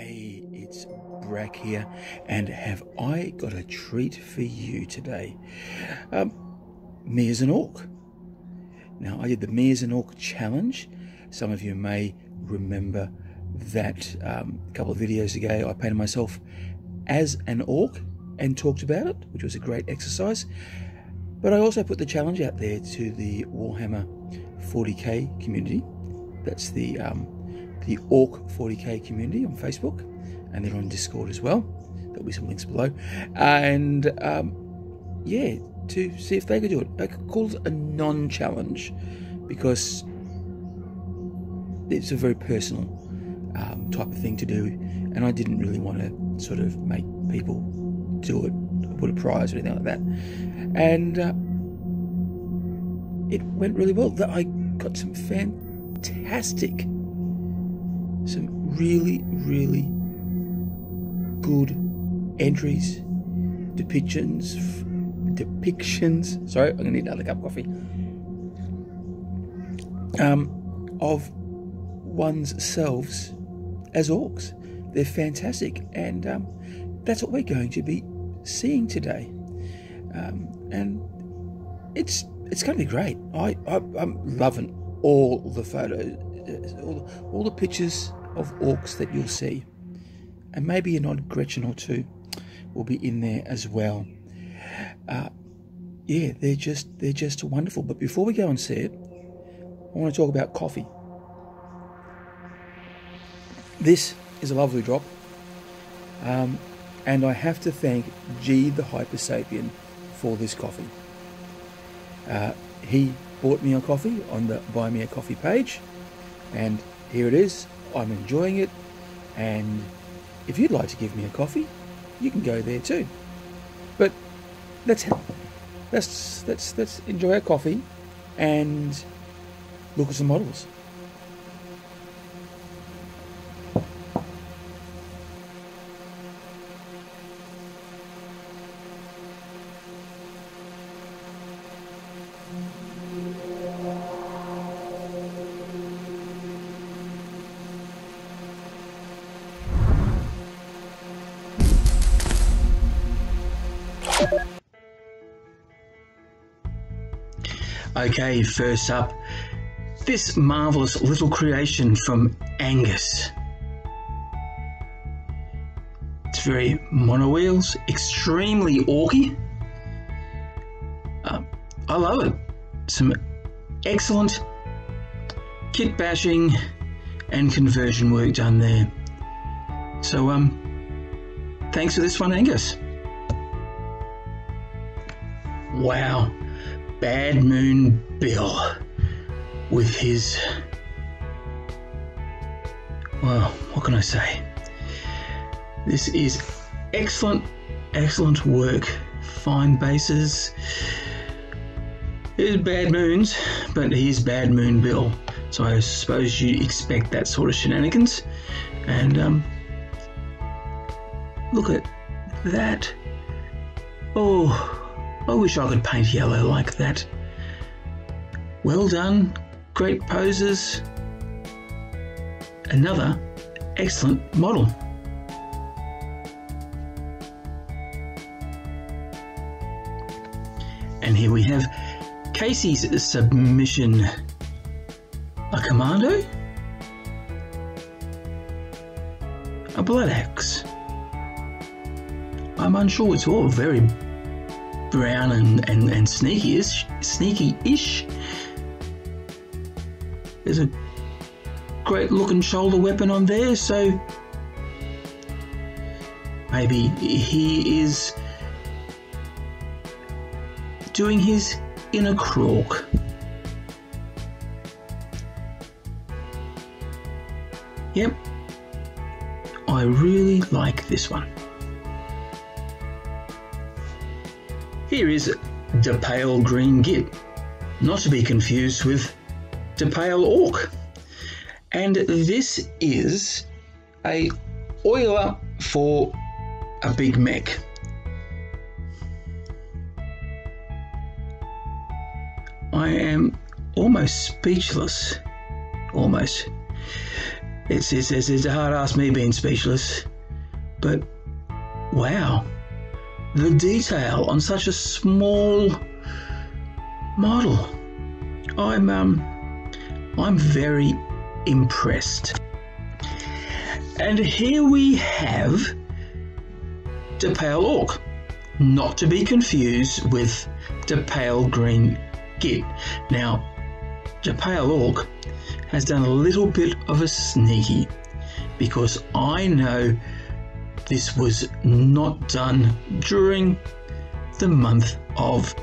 Hey, it's Brak here, and have I got a treat for you today? Um, me as an orc. Now, I did the Me as an Orc challenge. Some of you may remember that um, a couple of videos ago I painted myself as an orc and talked about it, which was a great exercise. But I also put the challenge out there to the Warhammer 40k community. That's the um, the Orc 40k community on Facebook, and they're on Discord as well. There'll be some links below. And um, yeah, to see if they could do it. They could call it a non challenge because it's a very personal um, type of thing to do, and I didn't really want to sort of make people do it, put a prize or anything like that. And uh, it went really well. That I got some fantastic some really, really good entries, depictions, depictions. Sorry, I'm gonna need another cup of coffee. Um, of one's selves as orcs. They're fantastic, and um, that's what we're going to be seeing today. Um, and it's it's going to be great. I, I I'm loving all the photos all, all the pictures of orcs that you'll see, and maybe an odd Gretchen or two will be in there as well. Uh, yeah, they're just they're just wonderful. But before we go and see it, I want to talk about coffee. This is a lovely drop, um, and I have to thank G the Hypersapien for this coffee. Uh, he bought me a coffee on the Buy Me a Coffee page, and here it is. I'm enjoying it. And if you'd like to give me a coffee, you can go there too. But let's let's let's let's enjoy our coffee and look at some models. Okay, first up, this marvellous little creation from Angus. It's very mono wheels, extremely orky. Uh, I love it. Some excellent kit bashing and conversion work done there. So, um, thanks for this one, Angus. Wow. Bad Moon Bill with his. Well, what can I say? This is excellent, excellent work. Fine bases. There's bad moons, but he's Bad Moon Bill. So I suppose you expect that sort of shenanigans. And um, look at that. Oh, I wish I could paint yellow like that. Well done, great poses. Another excellent model. And here we have Casey's submission. A commando? A blood axe? I'm unsure, it's all very brown and, and, and sneaky-ish, sneaky-ish. There's a great looking shoulder weapon on there, so maybe he is doing his inner crook. Yep, I really like this one. Here is the Pale Green Git, not to be confused with the Pale Orc. And this is a oiler for a Big Mek. I am almost speechless. Almost. it's, it's, it's, it's a hard ask me being speechless. But wow, the detail on such a small model. I'm um I'm very impressed. And here we have the pale orc, not to be confused with the pale green git. Now, the pale orc has done a little bit of a sneaky because I know this was not done during the month of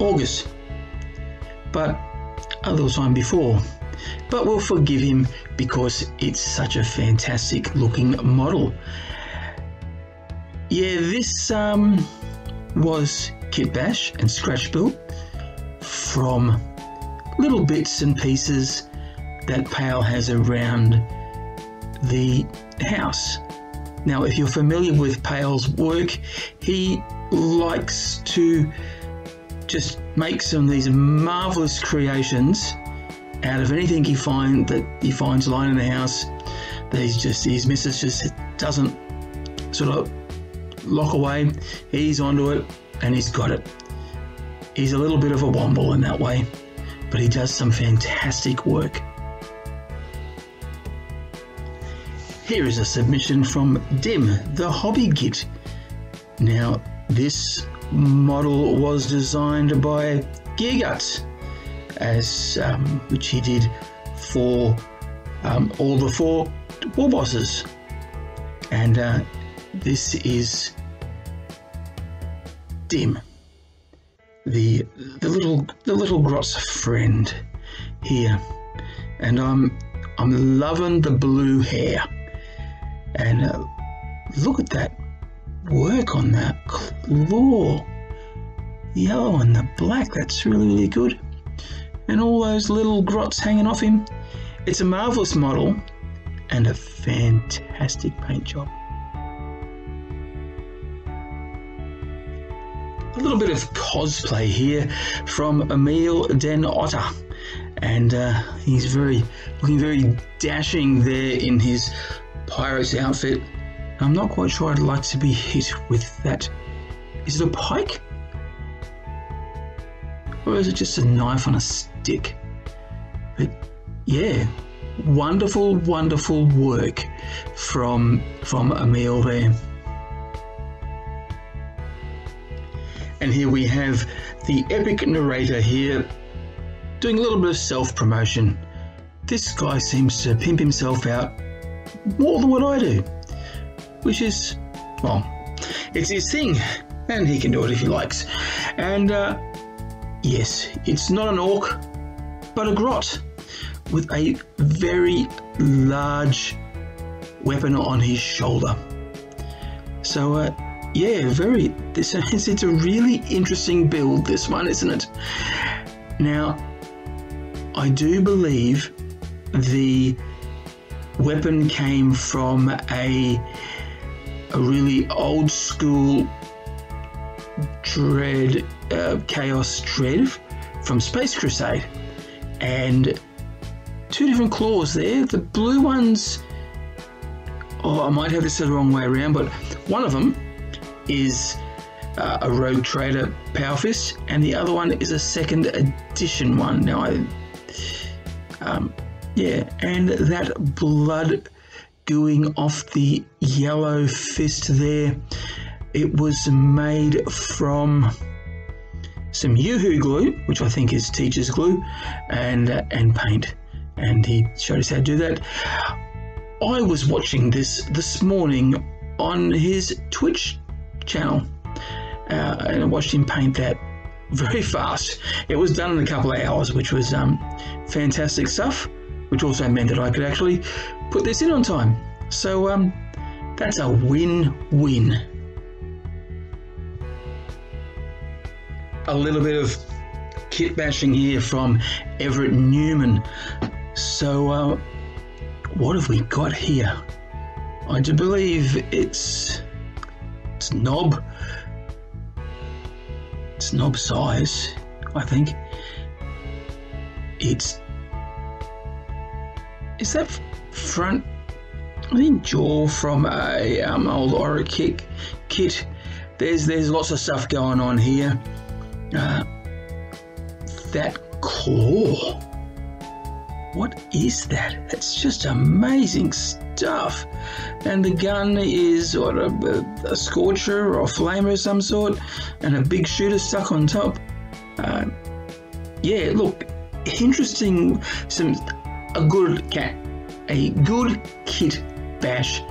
August, but a little time before. But we'll forgive him because it's such a fantastic looking model. Yeah, this um, was kit bash and scratch built from little bits and pieces that Pale has around the house. Now, if you're familiar with Pale's work, he likes to just make some of these marvelous creations out of anything he find that he finds lying in the house. He's just his missus just doesn't sort of lock away. He's onto it and he's got it. He's a little bit of a womble in that way, but he does some fantastic work. Here is a submission from Dim, the Hobby Git. Now, this model was designed by Gearguts, as um, which he did for um, all the four war bosses, and uh, this is Dim, the the little the little Grot's friend here, and I'm I'm loving the blue hair. And uh, look at that work on that claw. Yellow and the black, that's really, really good. And all those little grots hanging off him. It's a marvellous model and a fantastic paint job. A little bit of cosplay here from Emil Den Otter. And uh, he's very looking very dashing there in his pirate's outfit. I'm not quite sure I'd like to be hit with that. Is it a pike? Or is it just a knife on a stick? But yeah, wonderful, wonderful work from from Emil there. And here we have the epic narrator here doing a little bit of self promotion. This guy seems to pimp himself out more than what I do, which is, well, it's his thing, and he can do it if he likes. And uh, yes, it's not an orc, but a grot with a very large weapon on his shoulder. So, uh, yeah, very. This is it's a really interesting build. This one, isn't it? Now, I do believe the weapon came from a a really old school dread uh, chaos dread from Space Crusade, and two different claws there. The blue ones, oh, I might have this the wrong way around, but one of them is uh, a Rogue Trader Power Fist, and the other one is a second edition one. Now I. Um, yeah, and that blood gooing off the yellow fist there. It was made from some UHU glue, which I think is teacher's glue, and uh, and paint. And he showed us how to do that. I was watching this this morning on his Twitch channel, uh, and I watched him paint that very fast. It was done in a couple of hours, which was um, fantastic stuff which also meant that I could actually put this in on time. So um, that's a win-win. A little bit of kit bashing here from Everett Newman. So uh, what have we got here? I do believe it's it's Nob. It's Nob size, I think. It's is that front I think jaw from a um, old Aura kick kit. There's there's lots of stuff going on here. Uh, that claw. What is that? It's just amazing stuff. And the gun is what a, a, scorcher or a flamer of some sort, and a big shooter stuck on top. Uh, yeah, look, interesting. Some a good cat, a good kit bash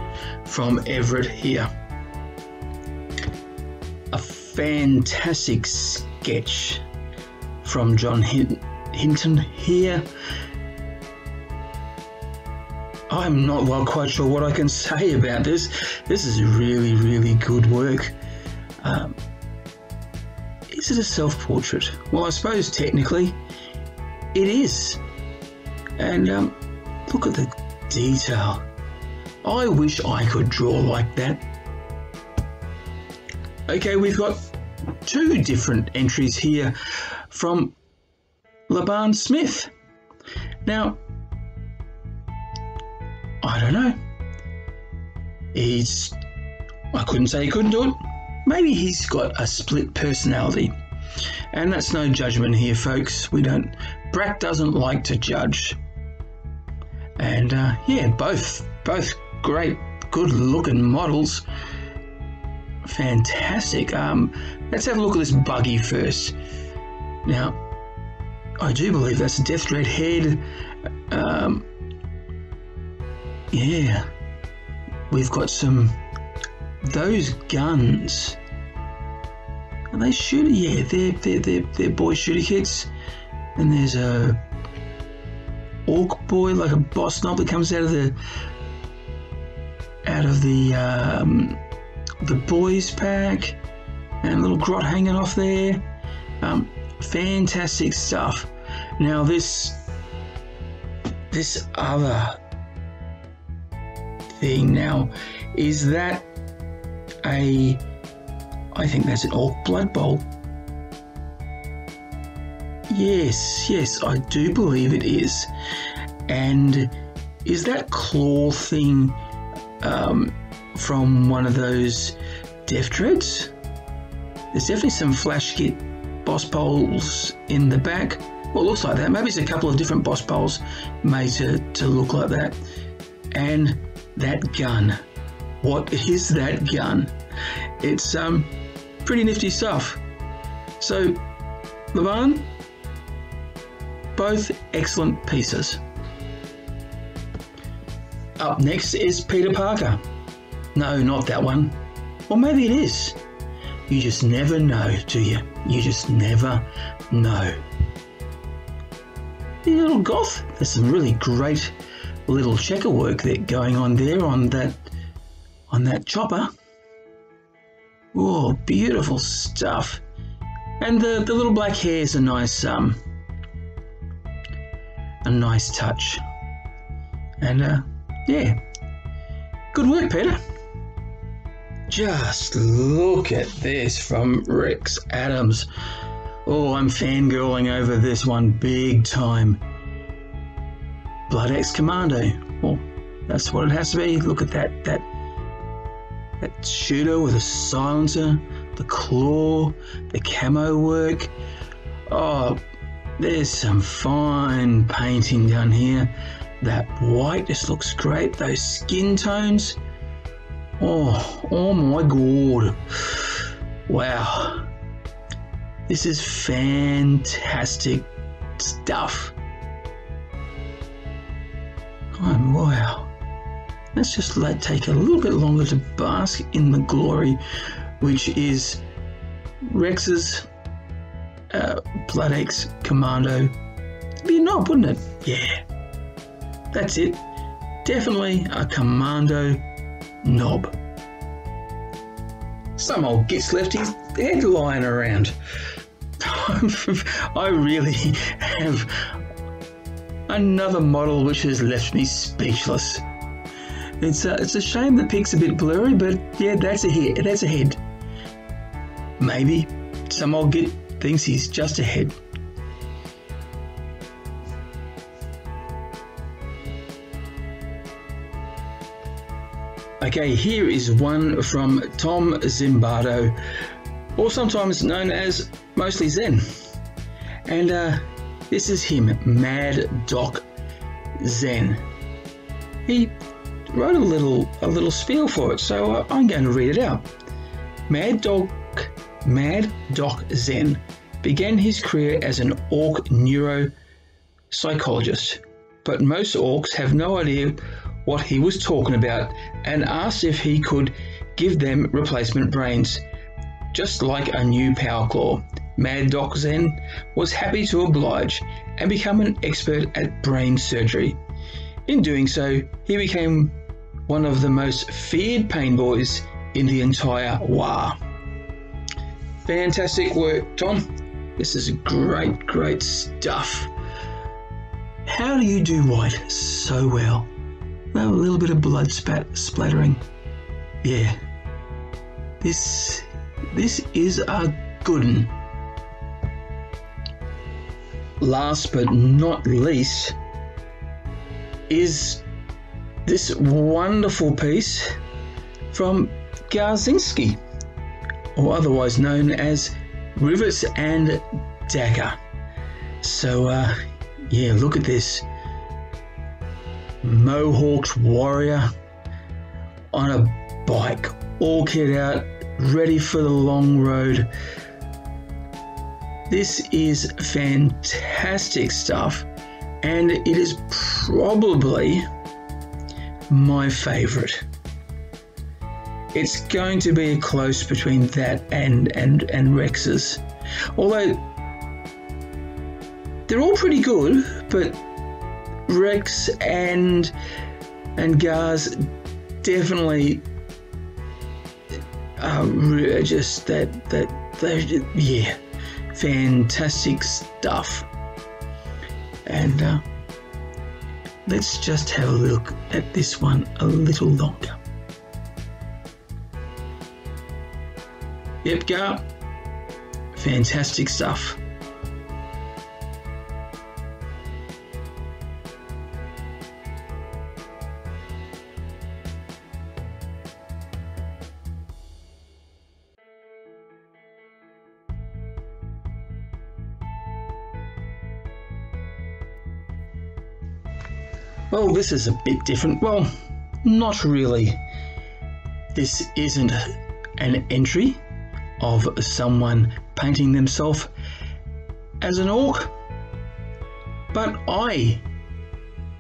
from Everett here. A fantastic sketch from John Hinton here. I'm not well quite sure what I can say about this. This is really, really good work. Um, is it a self portrait? Well, I suppose technically it is. And um, look at the detail. I wish I could draw like that. Okay, we've got two different entries here from Laban Smith. Now, I don't know. He's. I couldn't say he couldn't do it. Maybe he's got a split personality. And that's no judgment here, folks. We don't. Brak doesn't like to judge. And uh, yeah, both both great, good looking models. Fantastic. Um, let's have a look at this buggy first. Now, I do believe that's a Deff Dread head. Um, yeah, we've got some those guns. Are they shooter? Yeah, they're they're they're, they're boy shooter kits. And there's a orc boy, like a boss Nob that comes out of the out of the um, the boys pack, and a little grot hanging off there. Um, fantastic stuff. Now this this other thing now is that a I think that's an Orc Blood Bowl. Yes, yes, I do believe it is. And is that claw thing um, from one of those Deff Dreads? There's definitely some Flash Git boss poles in the back. Well, looks like that. Maybe it's a couple of different boss poles made to, to look like that. And that gun. What is that gun? It's um, pretty nifty stuff. So, Laban, both excellent pieces. Up next is Peter Parker. No, not that one. Or maybe it is. You just never know, do you? You just never know. The little goth, there's some really great little checker work that going on there on that on that chopper. Oh, beautiful stuff. And the, the little black hair is a nice um nice touch. And uh yeah. Good work, Peter. Just look at this from Rex Adams. Oh, I'm fangirling over this one big time. Blood Axe Commando. Well, that's what it has to be. Look at that that that shooter with a silencer, the claw, the camo work. Oh, there's some fine painting done here. That white just looks great. Those skin tones. Oh, oh my god. Wow. This is fantastic stuff. Oh, wow. Let's just let take a little bit longer to bask in the glory, which is Rex's uh, Blood Axe Commando. It'd be a Nob, wouldn't it? Yeah. That's it. Definitely a Commando Nob. Some old gits left his head lying around. I really have Another model which has left me speechless. It's a, it's a shame the pic's a bit blurry, but yeah, that's a head. That's a head. Maybe some old git thinks he's just ahead. Okay, here is one from Tom Zimbardo, or sometimes known as mostly Zen. And uh, this is him, Mad Doc Zen. He wrote a little a little spiel for it, so uh, I'm going to read it out. Mad Dog Mad Doc Zen began his career as an orc neuropsychologist, but most orcs have no idea what he was talking about and asked if he could give them replacement brains, just like a new power claw. Mad Doc Zen was happy to oblige and become an expert at brain surgery. In doing so, he became one of the most feared pain boys in the entire WAAAGH. Fantastic work, Tom. This is great, great stuff. How do you do white so well? Well, a little bit of blood spat splattering. Yeah. This this is a good one. Last but not least is this wonderful piece from Garzinski or otherwise known as Rivets and Dagger. So, uh, yeah, look at this. Mohawks warrior on a bike, all kit out, ready for the long road. This is fantastic stuff, and it is probably my favorite it's going to be a close between that and and and Rex's. Although they're all pretty good, but Rex and and Gars definitely uh, just that that they yeah fantastic stuff and uh, let's just have a look at this one a little longer Ipgar, fantastic stuff. Well, this is a bit different. Well, not really. This isn't an entry of someone painting themselves as an orc, but I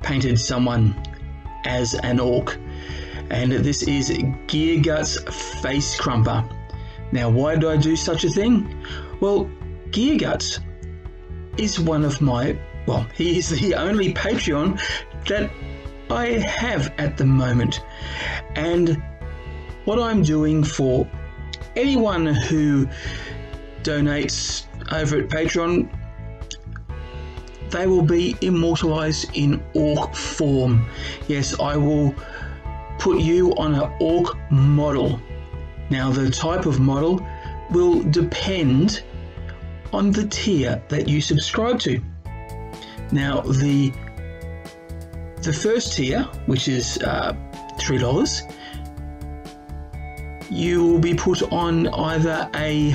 painted someone as an orc, and this is Gear Guts Face Crumper. Now, why did I do such a thing? Well, Gear Guts is one of my, well, he is the only Patreon that I have at the moment, and what I'm doing for anyone who donates over at Patreon, they will be immortalized in orc form. Yes, I will put you on an orc model. Now, the type of model will depend on the tier that you subscribe to. Now, the the first tier, which is uh, three dollars, you will be put on either a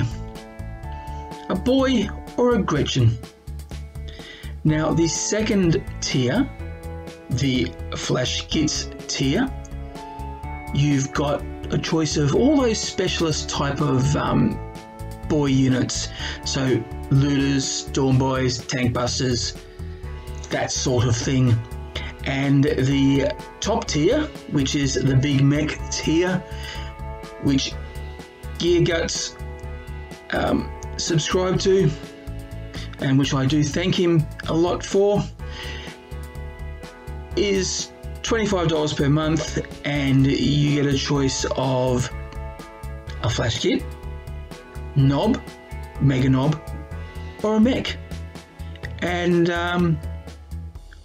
a boy or a Gretchen. Now the second tier, the Flash Gitz tier, you've got a choice of all those specialist type of um, boy units. So looters, storm boys, tank busters, that sort of thing. And the top tier, which is the Big Mek tier, which Gear Guts um, subscribe to, and which I do thank him a lot for, is $25 per month, and you get a choice of a Flash Git, Nob, mega Nob, or a Mek. And um,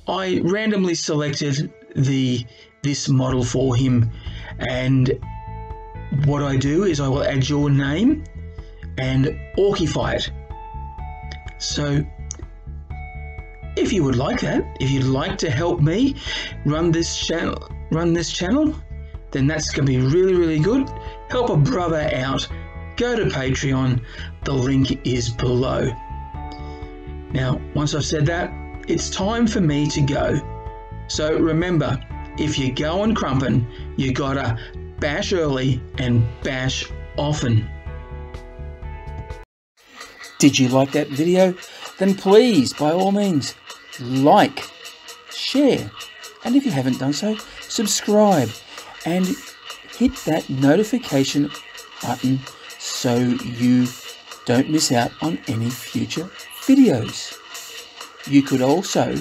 I randomly selected the this model for him, and what I do is I will add your name and orcify it. So if you would like that, if you'd like to help me run this channel, run this channel, then that's going to be really, really good. Help a brother out. Go to Patreon. The link is below. Now, once I've said that, it's time for me to go. So remember, if you're going crumping, you gotta bash early and bash often. Did you like that video? Then please, by all means, like, share, and if you haven't done so, subscribe and hit that notification button so you don't miss out on any future videos. You could also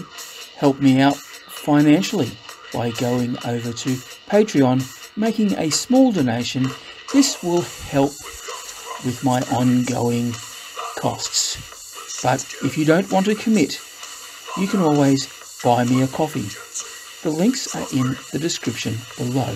help me out financially by going over to Patreon, making a small donation. This will help with my ongoing costs. But if you don't want to commit, you can always buy me a coffee. The links are in the description below.